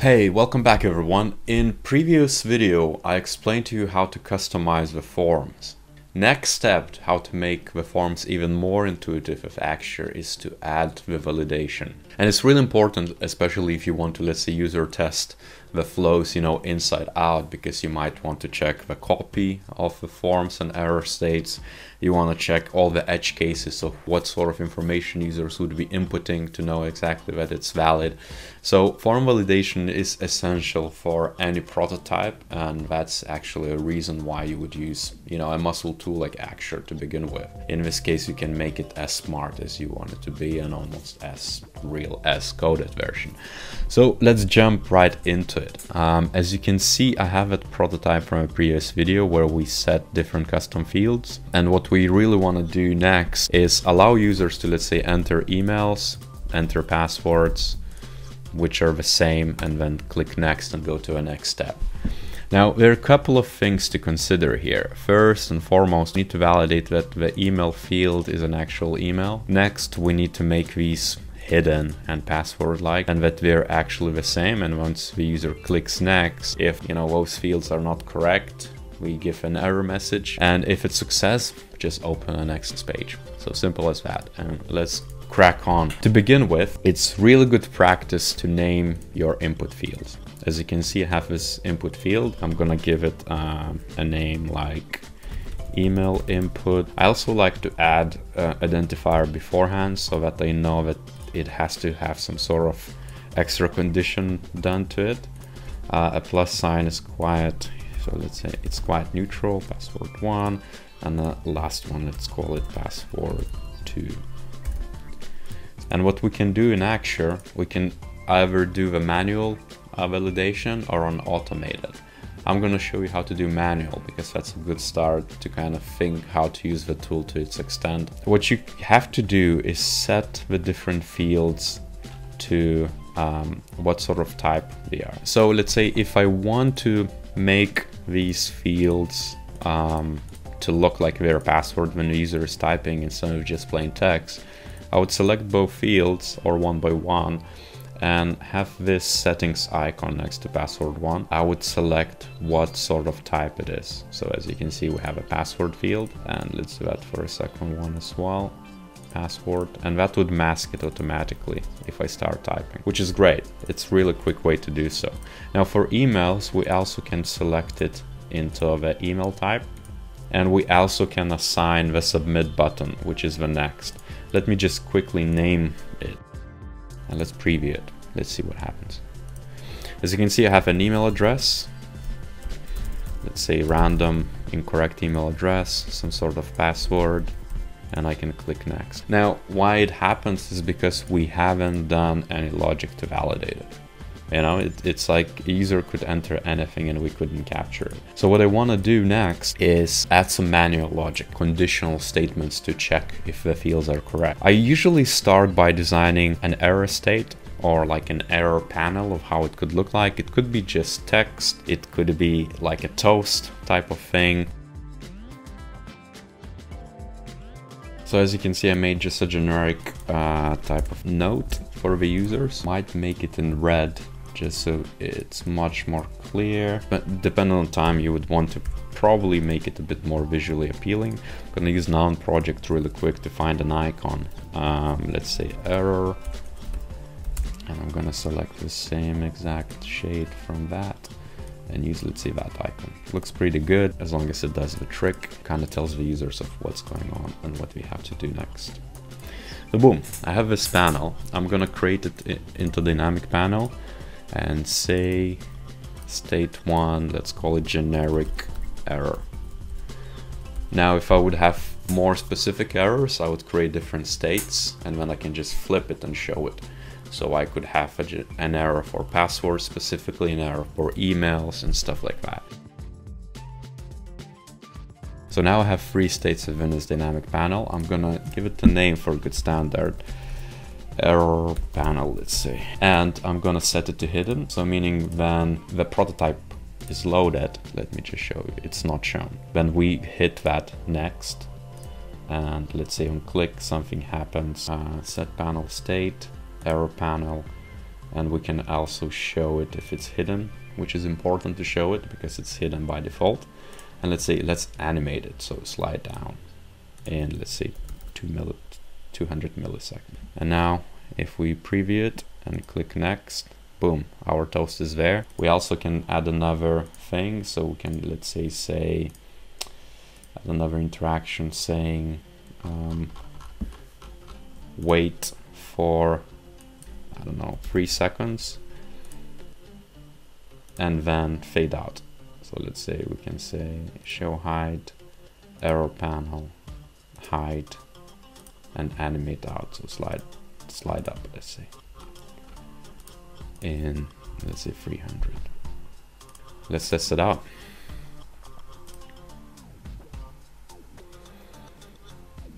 Hey, welcome back everyone. In previous video, I explained to you how to customize the forms. Next step, how to make the forms even more intuitive with Axure is to add the validation. And it's really important, especially if you want to, let's say, user test the flows, you know, inside out, because you might want to check the copy of the forms and error states. You want to check all the edge cases of what sort of information users would be inputting to know exactly that it's valid. So form validation is essential for any prototype, and that's actually a reason why you would use, you know, a muscle tool like Axure to begin with. In this case, you can make it as smart as you want it to be and almost as real as coded version. So let's jump right into it. Um, as you can see, I have a prototype from a previous video where we set different custom fields. And what we really want to do next is allow users to, let's say, enter emails, enter passwords, which are the same, and then click next and go to a next step. Now, there are a couple of things to consider here. First and foremost, need to validate that the email field is an actual email. Next, we need to make these hidden and password like and that they're actually the same and once the user clicks next if you know those fields are not correct we give an error message and if it's success just open a next page. So simple as that and let's crack on. To begin with it's really good practice to name your input fields. As you can see I have this input field. I'm gonna give it uh, a name like email input. I also like to add uh, identifier beforehand so that I know that it has to have some sort of extra condition done to it. Uh, a plus sign is quite, so let's say it's quite neutral, password one, and the last one, let's call it password two. And what we can do in Axure, we can either do the manual uh, validation or an automated. I'm going to show you how to do manual because that's a good start to kind of think how to use the tool to its extent. What you have to do is set the different fields to um, what sort of type they are. So let's say if I want to make these fields um, to look like their password when the user is typing instead of just plain text, I would select both fields or one by one and have this settings icon next to password one, I would select what sort of type it is. So as you can see, we have a password field and let's do that for a second one as well. Password and that would mask it automatically if I start typing which is great. It's really quick way to do so. Now for emails we also can select it into the email type and we also can assign the submit button which is the next. Let me just quickly name and let's preview it. Let's see what happens. As you can see, I have an email address. Let's say random incorrect email address, some sort of password, and I can click next. Now, why it happens is because we haven't done any logic to validate it. You know, it, it's like user could enter anything and we couldn't capture it. So what I want to do next is add some manual logic, conditional statements to check if the fields are correct. I usually start by designing an error state or like an error panel of how it could look like. It could be just text, it could be like a toast type of thing. So as you can see, I made just a generic uh, type of note for the users. Might make it in red just so it's much more clear. But depending on time, you would want to probably make it a bit more visually appealing. I'm gonna use noun project really quick to find an icon. Um, let's say error. And I'm gonna select the same exact shade from that and use let's see that icon. Looks pretty good as long as it does the trick, kind of tells the users of what's going on and what we have to do next. So boom, I have this panel. I'm gonna create it into dynamic panel and say state one, let's call it generic error. Now, if I would have more specific errors, I would create different states and then I can just flip it and show it. So I could have a, an error for passwords specifically, an error for emails and stuff like that. So now I have three states within this dynamic panel. I'm gonna give it a name for a good standard error panel, let's say. And I'm gonna set it to hidden, so meaning then the prototype is loaded, let me just show you, it's not shown. When we hit that next, and let's say on click something happens, uh, set panel state, error panel, and we can also show it if it's hidden which is important to show it because it's hidden by default and let's say let's animate it so slide down and let's say 2 milli 200 milliseconds and now if we preview it and click next boom our toast is there. We also can add another thing. So we can let's say say add another interaction saying um, wait for I don't know three seconds and then fade out. So let's say we can say show hide error panel hide and animate out. So slide slide up let's say. And let's say 300 let's test it out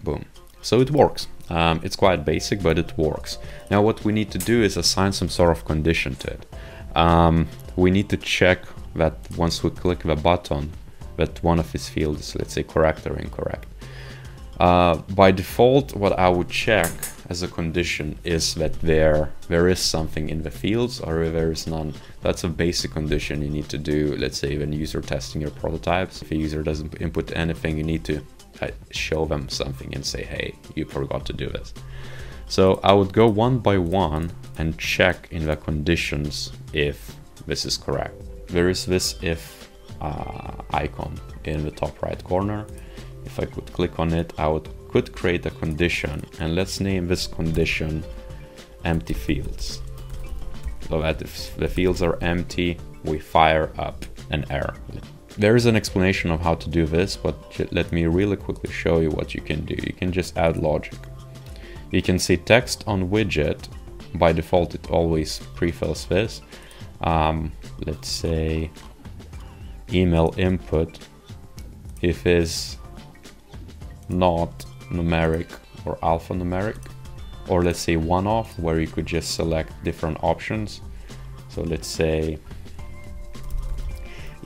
boom. So it works. Um, it's quite basic but it works. Now what we need to do is assign some sort of condition to it. Um, we need to check that once we click the button that one of these fields let's say correct or incorrect. Uh, by default what I would check as a condition is that there there is something in the fields or there is none. That's a basic condition you need to do, let's say when user testing your prototypes. If a user doesn't input anything, you need to uh, show them something and say, hey, you forgot to do this. So I would go one by one and check in the conditions if this is correct. There is this if uh, icon in the top right corner. If I could click on it, I would could create a condition and let's name this condition empty fields. So that if the fields are empty, we fire up an error. There is an explanation of how to do this, but let me really quickly show you what you can do. You can just add logic. You can see text on widget. By default, it always pre-fills this. Um, let's say email input if is not numeric or alphanumeric or let's say one off where you could just select different options. So let's say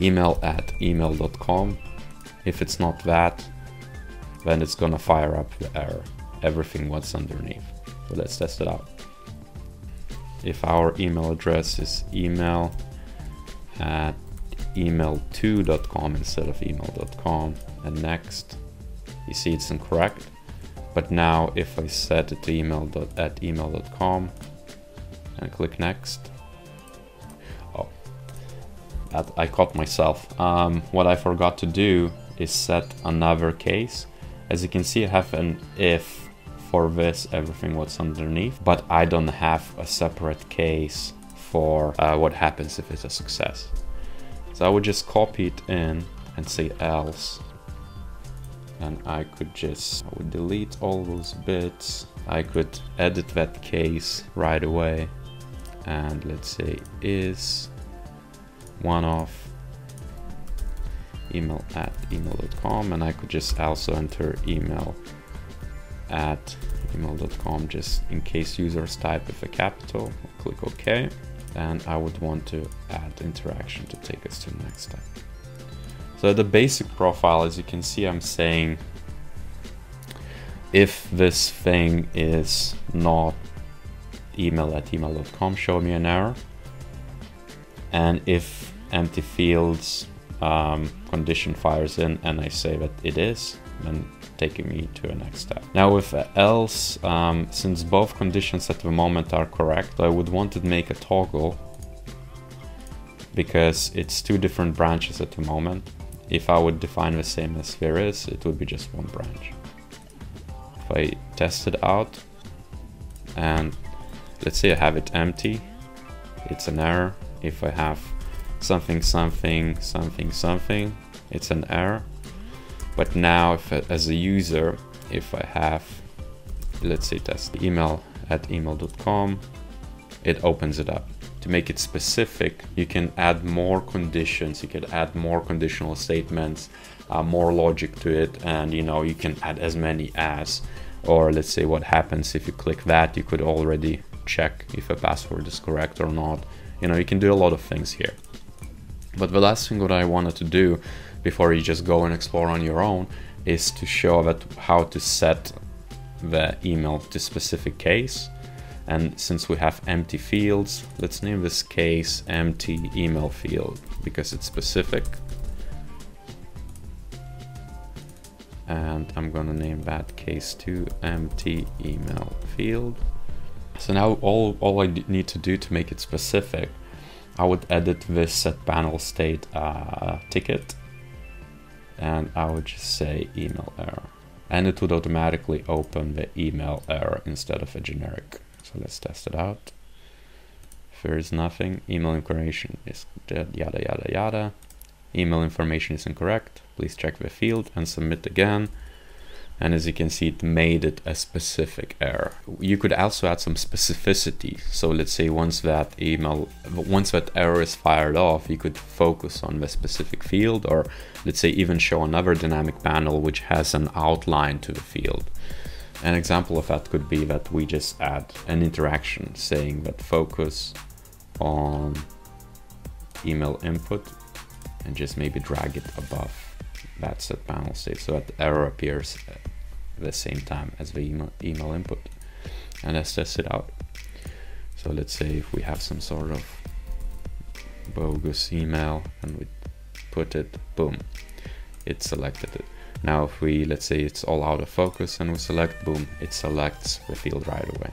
email at email.com if it's not that then it's gonna fire up the error. Everything what's underneath. So let's test it out. If our email address is email at email2.com instead of email.com and next you see it's incorrect but now if I set it to email at email.com and click next, oh, I caught myself. Um, what I forgot to do is set another case. As you can see, I have an if for this, everything what's underneath, but I don't have a separate case for uh, what happens if it's a success. So I would just copy it in and say else and I could just I would delete all those bits. I could edit that case right away and let's say is one off email at email.com and I could just also enter email at email.com just in case users type with a capital click OK and I would want to add interaction to take us to the next step. So the basic profile, as you can see, I'm saying if this thing is not email at email.com, show me an error. And if empty fields um, condition fires in and I say that it is, then taking me to a next step. Now with else, um, since both conditions at the moment are correct, I would want to make a toggle because it's two different branches at the moment. If I would define the same as there is, it would be just one branch. If I test it out and let's say I have it empty, it's an error. If I have something, something, something, something, it's an error. But now if as a user, if I have, let's say test email at email.com, it opens it up to make it specific, you can add more conditions, you can add more conditional statements, uh, more logic to it, and you know, you can add as many as, or let's say what happens if you click that, you could already check if a password is correct or not. You know, you can do a lot of things here. But the last thing what I wanted to do before you just go and explore on your own is to show that how to set the email to specific case And since we have empty fields, let's name this case empty email field because it's specific. And I'm gonna name that case to empty email field. So now all, all I need to do to make it specific, I would edit this set panel state uh, ticket and I would just say email error and it would automatically open the email error instead of a generic. So let's test it out. If there is nothing, email information is yada yada yada. Email information is incorrect. Please check the field and submit again. And as you can see, it made it a specific error. You could also add some specificity. So let's say once that email, once that error is fired off, you could focus on the specific field or let's say even show another dynamic panel which has an outline to the field. An example of that could be that we just add an interaction saying that focus on email input and just maybe drag it above that set panel state so that the error appears at the same time as the email, email input. And let's test it out. So let's say if we have some sort of bogus email and we put it, boom, it selected it. Now if we, let's say it's all out of focus and we select, boom, it selects the field right away.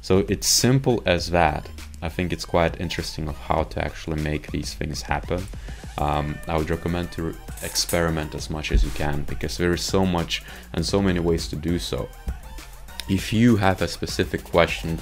So it's simple as that. I think it's quite interesting of how to actually make these things happen. Um, I would recommend to experiment as much as you can because there is so much and so many ways to do so. If you have a specific question,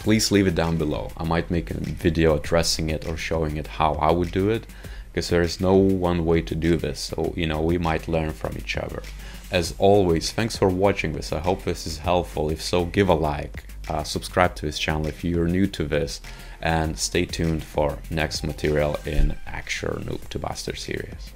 please leave it down below. I might make a video addressing it or showing it how I would do it because there is no one way to do this. So, you know, we might learn from each other. As always, thanks for watching this. I hope this is helpful. If so, give a like, uh, subscribe to this channel if you're new to this, and stay tuned for next material in Axure Noob to Master series.